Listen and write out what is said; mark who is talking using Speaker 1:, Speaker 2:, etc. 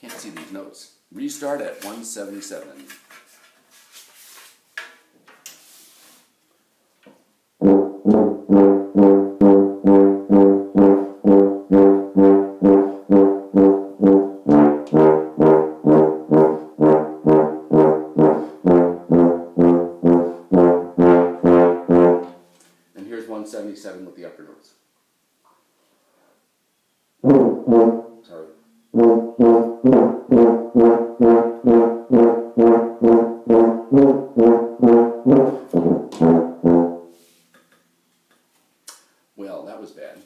Speaker 1: Can't see these notes. Restart at 177. And here's 177 with the upper notes. Well, that was bad.